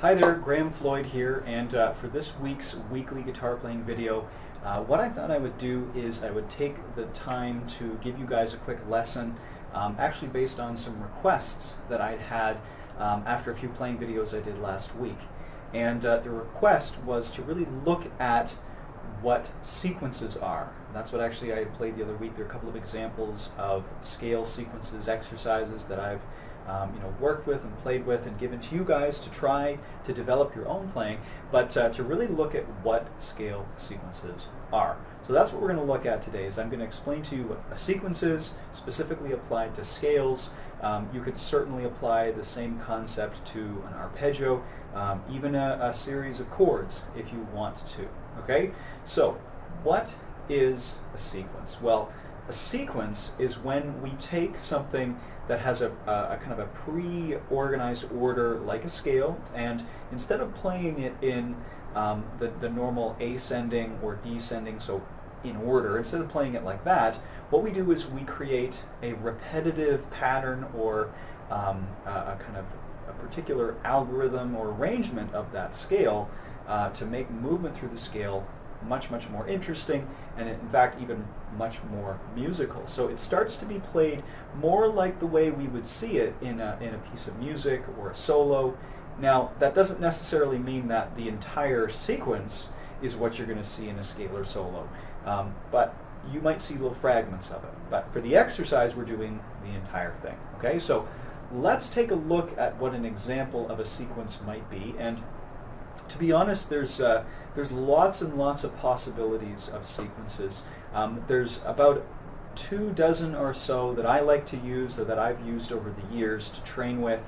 Hi there, Graehme Floyd here, and uh, for this week's weekly guitar playing video, uh, what I thought I would do is I would take the time to give you guys a quick lesson, um, actually based on some requests that I'd had um, after a few playing videos I did last week. And uh, the request was to really look at what sequences are. That's what actually I played the other week. There are a couple of examples of scale sequences, exercises that I've um, you know, worked with and played with and given to you guys to try to develop your own playing, but uh, to really look at what scale sequences are. So that's what we're going to look at today is I'm going to explain to you what a sequence is, specifically applied to scales. Um, you could certainly apply the same concept to an arpeggio, um, even a, a series of chords if you want to. Okay? So what is a sequence? Well, a sequence is when we take something that has a, a, kind of a pre-organized order like a scale, and instead of playing it in um, the, the normal ascending or descending, so in order, instead of playing it like that, what we do is we create a repetitive pattern or um, a, a, kind of a particular algorithm or arrangement of that scale uh, to make movement through the scale much, much more interesting, and in fact even much more musical. So it starts to be played more like the way we would see it in a, in a piece of music or a solo. Now, that doesn't necessarily mean that the entire sequence is what you're going to see in a scalar solo, um, but you might see little fragments of it. But for the exercise, we're doing the entire thing. Okay, so let's take a look at what an example of a sequence might be, and to be honest, there's uh, there's lots and lots of possibilities of sequences. Um, there's about two dozen or so that I like to use or that I've used over the years to train with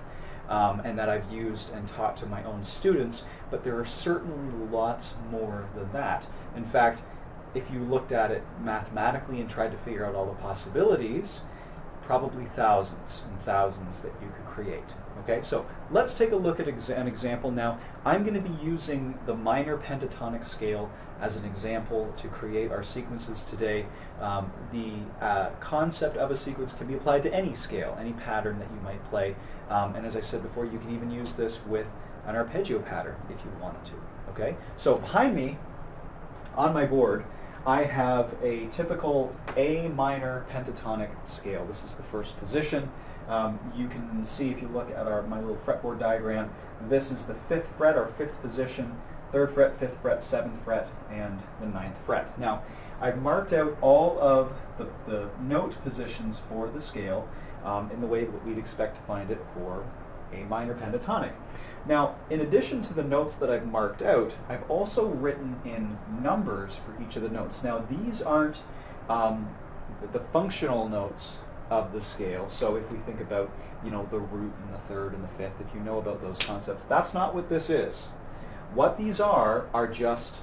um, and that I've used and taught to my own students, but there are certainly lots more than that. In fact, if you looked at it mathematically and tried to figure out all the possibilities, probably thousands and thousands that you could create. Okay, so let's take a look at exa an example now. I'm going to be using the minor pentatonic scale as an example to create our sequences today. Um, the uh, concept of a sequence can be applied to any scale, any pattern that you might play. Um, and as I said before, you can even use this with an arpeggio pattern if you wanted to. Okay, so behind me on my board, I have a typical A minor pentatonic scale. This is the first position. Um, you can see if you look at our my little fretboard diagram, this is the fifth fret or fifth position, third fret, fifth fret, seventh fret, and the ninth fret. Now, I've marked out all of the, the note positions for the scale um, in the way that we'd expect to find it for a minor pentatonic. Now, in addition to the notes that I've marked out, I've also written in numbers for each of the notes. Now, these aren't um, the functional notes of the scale. So if we think about, you know, the root and the third and the fifth, if you know about those concepts, that's not what this is. What these are are just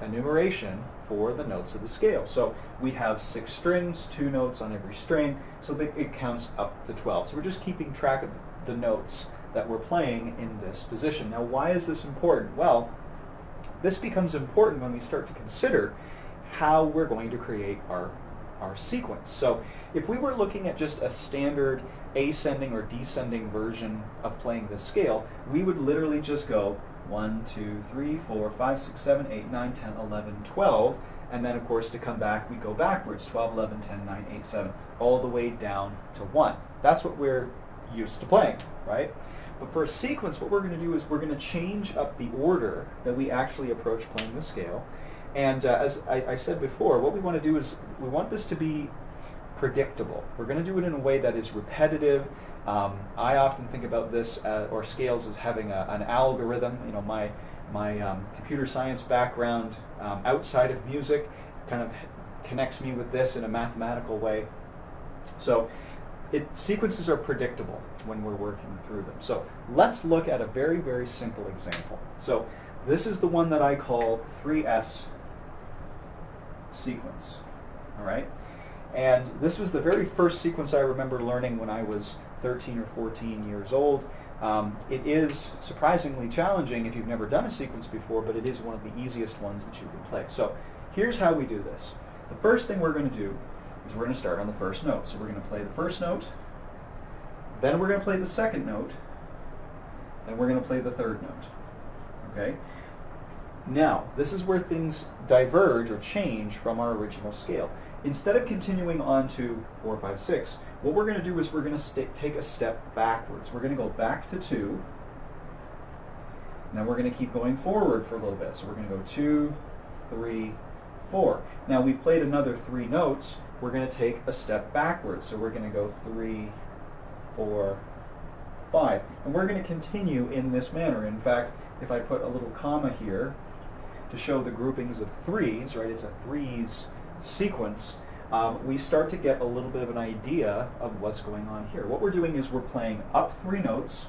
enumeration for the notes of the scale. So we have six strings, two notes on every string, so that it counts up to 12. So we're just keeping track of the notes that we're playing in this position. Now why is this important? Well, this becomes important when we start to consider how we're going to create our our sequence. So if we were looking at just a standard ascending or descending version of playing this scale, we would literally just go 1, 2, 3, 4, 5, 6, 7, 8, 9, 10, 11, 12, and then of course to come back we go backwards 12, 11, 10, 9, 8, 7, all the way down to 1. That's what we're used to playing, right? But for a sequence, what we're going to do is we're going to change up the order that we actually approach playing the scale, and uh, as I, I, said before, what we want to do is we want this to be predictable. We're going to do it in a way that is repetitive. Um, I often think about this uh, or scales as having a, an algorithm. You know, my my um, computer science background um, outside of music kind of connects me with this in a mathematical way. So it, sequences are predictable when we're working through them. So let's look at a very, very simple example. So this is the one that I call 3S sequence. All right? And this was the very first sequence I remember learning when I was 13 or 14 years old. Um, it is surprisingly challenging if you've never done a sequence before, but it is one of the easiest ones that you can play. So here's how we do this. The first thing we're going to do is we're going to start on the first note. So we're going to play the first note, then we're going to play the second note, and we're going to play the third note. Okay? Now, this is where things diverge or change from our original scale. Instead of continuing on to 4, 5, 6, what we're going to do is we're going to take a step backwards. We're going to go back to 2, and then we're going to keep going forward for a little bit. So we're going to go 2, 3, 4. Now we've played another three notes, we're going to take a step backwards. So we're going to go three, four, five. And we're going to continue in this manner. In fact, if I put a little comma here to show the groupings of threes, right, it's a threes sequence, um, we start to get a little bit of an idea of what's going on here. What we're doing is we're playing up three notes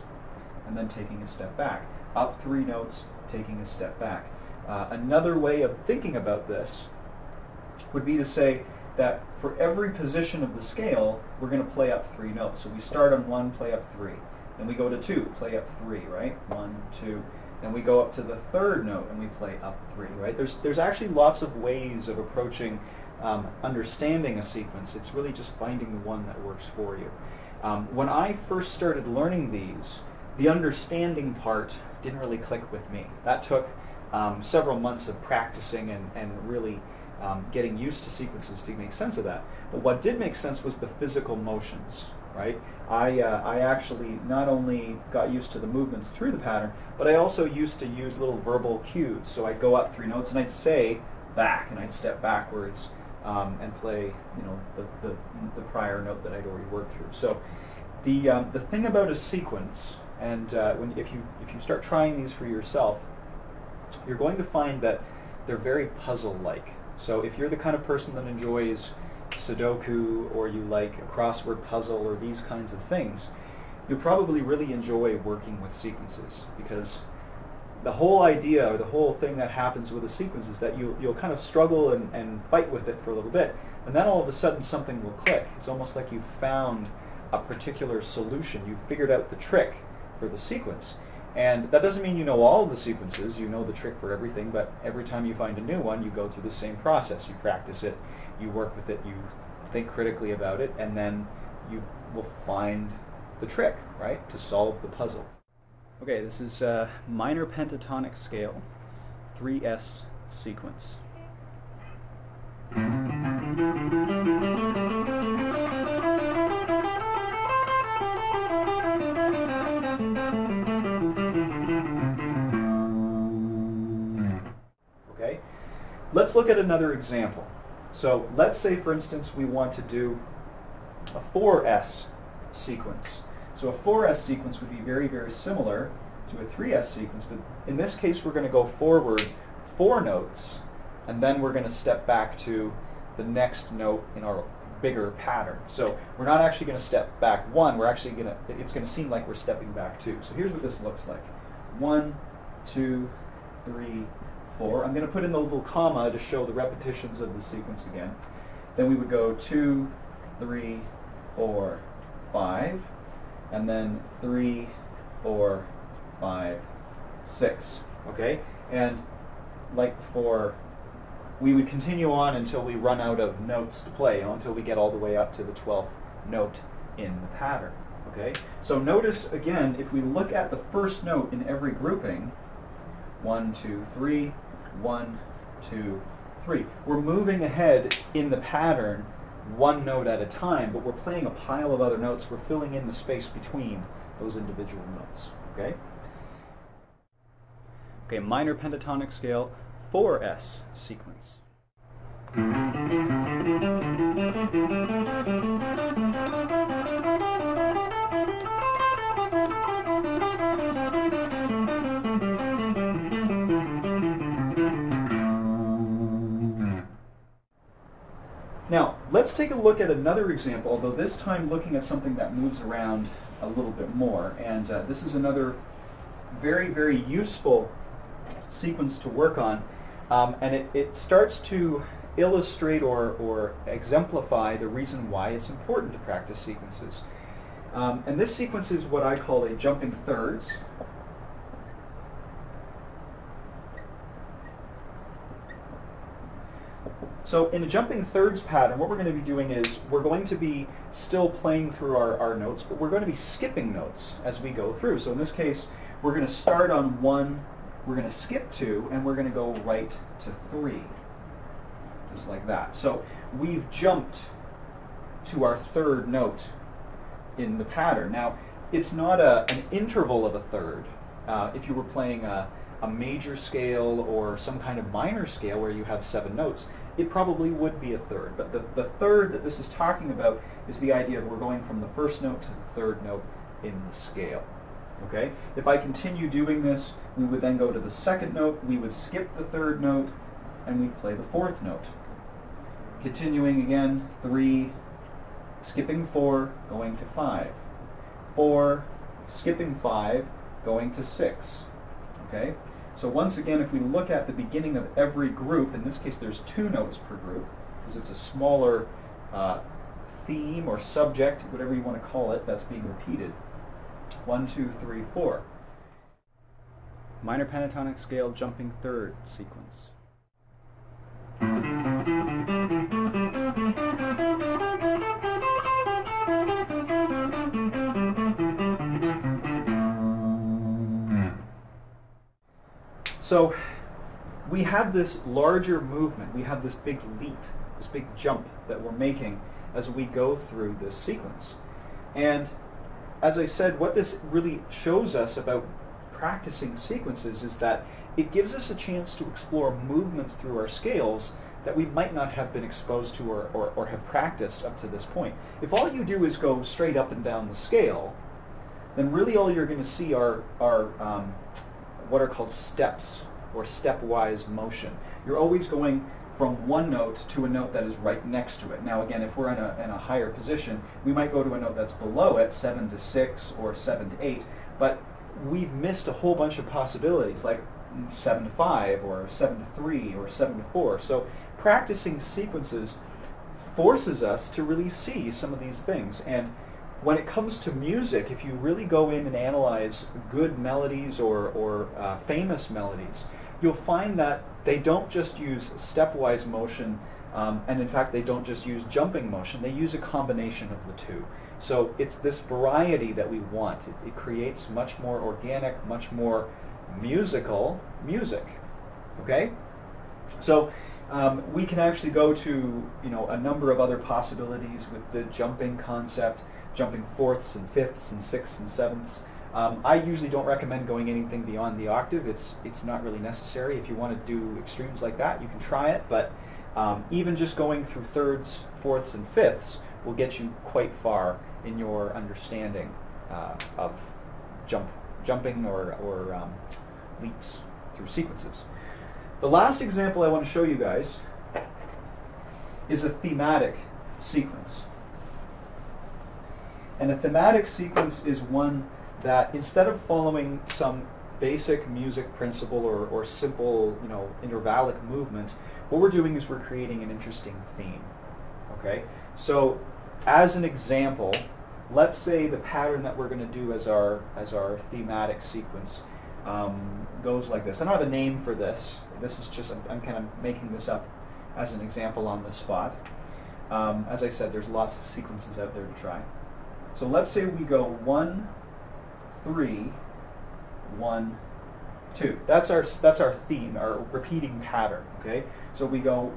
and then taking a step back. Up three notes, taking a step back. Uh, another way of thinking about this would be to say that for every position of the scale, we're going to play up three notes. So we start on one, play up three. Then we go to two, play up three, right? One, two. Then we go up to the third note and we play up three, right? There's, there's actually lots of ways of approaching um, understanding a sequence. It's really just finding the one that works for you. Um, when I first started learning these, the understanding part didn't really click with me. That took um, several months of practicing and, and really um, getting used to sequences to make sense of that. But what did make sense was the physical motions, right? I, uh, I actually not only got used to the movements through the pattern, but I also used to use little verbal cues. So I'd go up three notes and I'd say back and I'd step backwards um, and play, you know, the, the, the, prior note that I'd already worked through. So the, um, the thing about a sequence, and uh, when, if, you, if you start trying these for yourself, you're going to find that they're very puzzle-like. So if you're the kind of person that enjoys Sudoku or you like a crossword puzzle or these kinds of things, you'll probably really enjoy working with sequences because the whole idea or the whole thing that happens with a sequence is that you, you'll kind of struggle and, and fight with it for a little bit, and then all of a sudden something will click. It's almost like you've found a particular solution. You've figured out the trick for the sequence. And that doesn't mean you know all the sequences, you know the trick for everything, but every time you find a new one, you go through the same process. You practice it, you work with it, you think critically about it, and then you will find the trick, right, to solve the puzzle. Okay, this is a minor pentatonic scale, 3S sequence. Let's look at another example. So let's say, for instance, we want to do a 4S sequence. So a 4S sequence would be very, very similar to a 3S sequence, but in this case we're going to go forward four notes, and then we're going to step back to the next note in our bigger pattern. So we're not actually going to step back one, we're actually going to, it's going to seem like we're stepping back two. So here's what this looks like. One, two, three, I'm going to put in the little comma to show the repetitions of the sequence again. Then we would go two, three, four, five, and then three, four, five, six. Okay? And like before, we would continue on until we run out of notes to play, until we get all the way up to the 12th note in the pattern. Okay? So notice again, if we look at the first note in every grouping, one, two, three, one, two, three. We're moving ahead in the pattern one note at a time, but we're playing a pile of other notes. We're filling in the space between those individual notes. Okay? Okay, minor pentatonic scale, 4S sequence. Let's take a look at another example, although this time looking at something that moves around a little bit more. And uh, this is another very, very useful sequence to work on. Um, and it, it starts to illustrate or, or exemplify the reason why it's important to practice sequences. Um, and this sequence is what I call a jumping thirds. So in a jumping thirds pattern, what we're going to be doing is we're going to be still playing through our, our notes, but we're going to be skipping notes as we go through. So in this case, we're going to start on one, we're going to skip two, and we're going to go right to three. Just like that. So we've jumped to our third note in the pattern. Now, it's not a, an interval of a third. Uh, if you were playing a, a major scale or some kind of minor scale where you have seven notes, it probably would be a third. But the, the third that this is talking about is the idea of we're going from the first note to the third note in the scale. Okay? If I continue doing this, we would then go to the second note, we would skip the third note, and we'd play the fourth note. Continuing again, three, skipping four, going to five. Four, skipping five, going to six. Okay? So once again, if we look at the beginning of every group, in this case there's two notes per group, because it's a smaller uh, theme or subject, whatever you want to call it, that's being repeated. One, two, three, four. Minor pentatonic scale jumping third sequence. So we have this larger movement, we have this big leap, this big jump that we're making as we go through this sequence. And as I said, what this really shows us about practicing sequences is that it gives us a chance to explore movements through our scales that we might not have been exposed to or, or, or have practiced up to this point. If all you do is go straight up and down the scale, then really all you're going to see are, are um, what are called steps or stepwise motion. You're always going from one note to a note that is right next to it. Now again, if we're in a, in a higher position, we might go to a note that's below it, 7 to 6 or 7 to 8, but we've missed a whole bunch of possibilities, like 7 to 5 or 7 to 3 or 7 to 4. So practicing sequences forces us to really see some of these things. And when it comes to music, if you really go in and analyze good melodies or, or uh, famous melodies, you'll find that they don't just use stepwise motion, um, and in fact they don't just use jumping motion, they use a combination of the two. So it's this variety that we want. It, it creates much more organic, much more musical music. Okay? So um, we can actually go to you know a number of other possibilities with the jumping concept jumping fourths and fifths and sixths and sevenths. Um, I usually don't recommend going anything beyond the octave. It's it's not really necessary. If you want to do extremes like that, you can try it. But um, even just going through thirds, fourths, and fifths will get you quite far in your understanding uh, of jump, jumping or, or um, leaps through sequences. The last example I want to show you guys is a thematic sequence. And a thematic sequence is one that instead of following some basic music principle or, or simple, you know, intervallic movement, what we're doing is we're creating an interesting theme. Okay? So as an example, let's say the pattern that we're going to do as our as our thematic sequence um, goes like this. I don't have a name for this. This is just I'm, I'm, kind of making this up as an example on the spot. Um, as I said, there's lots of sequences out there to try. So let's say we go one, three, one, two. That's our that's our theme, our repeating pattern. Okay. So we go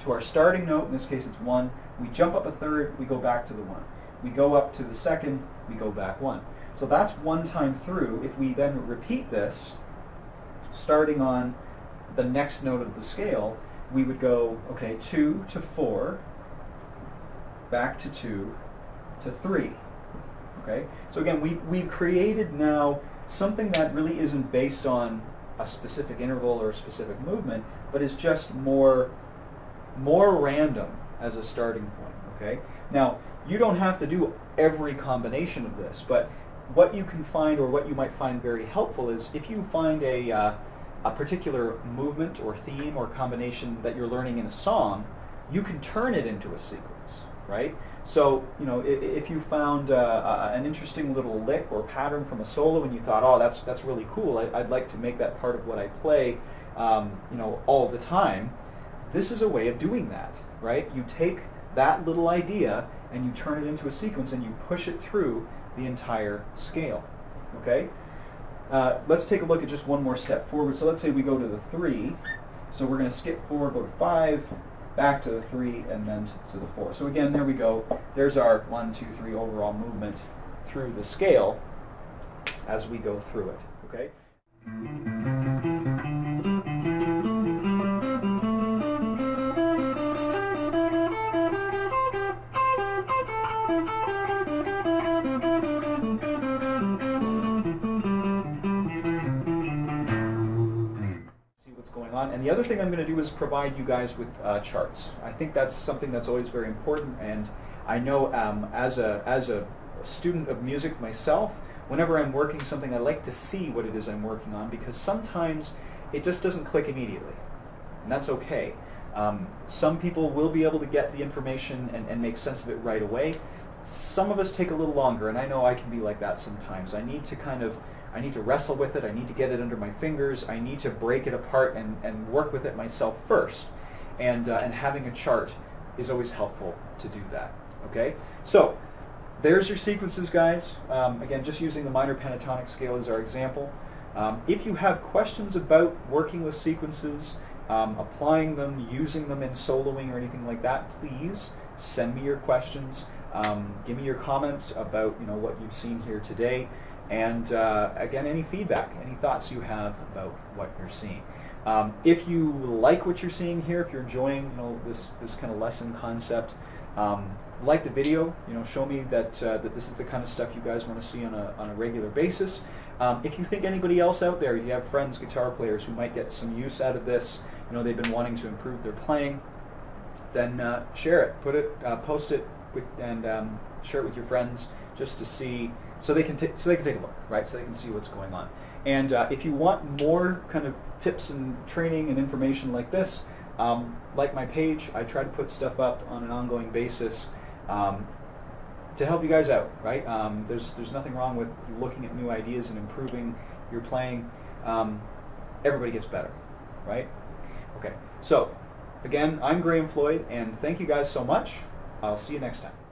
to our starting note. In this case, it's one. We jump up a third. We go back to the one. We go up to the second. We go back one. So that's one time through. If we then repeat this, starting on the next note of the scale, we would go okay two to four, back to two, to three. Okay? So again, we, we've created now something that really isn't based on a specific interval or a specific movement, but is just more, more random as a starting point. Okay? Now, you don't have to do every combination of this, but what you can find or what you might find very helpful is if you find a, uh, a particular movement or theme or combination that you're learning in a song, you can turn it into a sequence, right? So, you know, if, you found uh, an interesting little lick or pattern from a solo and you thought, oh, that's, that's really cool, I, would like to make that part of what I play, um, you know, all the time, this is a way of doing that, right? You take that little idea and you turn it into a sequence and you push it through the entire scale, okay? uh, let's take a look at just one more step forward. So let's say we go to the 3. So we're going to skip forward, go to 5, back to the 3, and then to the 4. So again, there we go. There's our one, two, three overall movement through the scale as we go through it. Okay? The other thing I'm going to do is provide you guys with uh, charts. I think that's something that's always very important. And I know um, as a as a student of music myself, whenever I'm working something, I like to see what it is I'm working on because sometimes it just doesn't click immediately, and that's okay. Um, some people will be able to get the information and, and make sense of it right away. Some of us take a little longer, and I know I can be like that sometimes. I need to kind of I need to wrestle with it. I need to get it under my fingers. I need to break it apart and, and work with it myself first. And, uh, and having a chart is always helpful to do that. Okay? So, there's your sequences, guys. Um, again, just using the minor pentatonic scale as our example. Um, if you have questions about working with sequences, um, applying them, using them in soloing or anything like that, please send me your questions. Um, give me your comments about you know what you've seen here today. And uh, again, any feedback, any thoughts you have about what you're seeing. Um, if you like what you're seeing here, if you're enjoying you know this this kind of lesson concept, um, like the video. You know, show me that uh, that this is the kind of stuff you guys want to see on a on a regular basis. Um, if you think anybody else out there, you have friends, guitar players who might get some use out of this. You know, they've been wanting to improve their playing. Then uh, share it, put it, uh, post it, with, and um, share it with your friends just to see so they can so they can take a look, right? So they can see what's going on. And uh, if you want more kind of tips and training and information like this, um, like my page, I try to put stuff up on an ongoing basis um, to help you guys out, right? Um, there's there's nothing wrong with looking at new ideas and improving your playing. Um, everybody gets better, right? Okay. So again, I'm Graehme Floyd, and thank you guys so much. I'll see you next time.